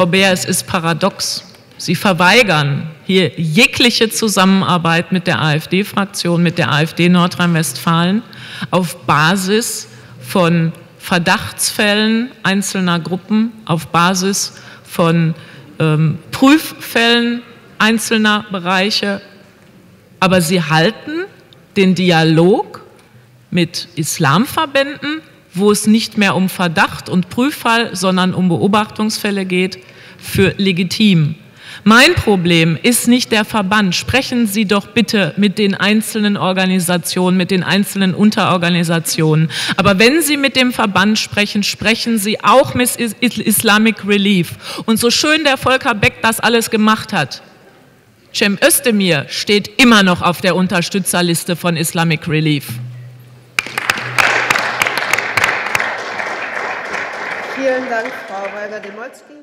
Frau Beer, es ist paradox. Sie verweigern hier jegliche Zusammenarbeit mit der AfD-Fraktion, mit der AfD Nordrhein-Westfalen auf Basis von Verdachtsfällen einzelner Gruppen, auf Basis von ähm, Prüffällen einzelner Bereiche. Aber sie halten den Dialog mit Islamverbänden, wo es nicht mehr um Verdacht und Prüffall, sondern um Beobachtungsfälle geht, für legitim. Mein Problem ist nicht der Verband. Sprechen Sie doch bitte mit den einzelnen Organisationen, mit den einzelnen Unterorganisationen. Aber wenn Sie mit dem Verband sprechen, sprechen Sie auch mit Islamic Relief. Und so schön der Volker Beck das alles gemacht hat, Cem Özdemir steht immer noch auf der Unterstützerliste von Islamic Relief. Vielen Dank, Frau Weiger-Demolski.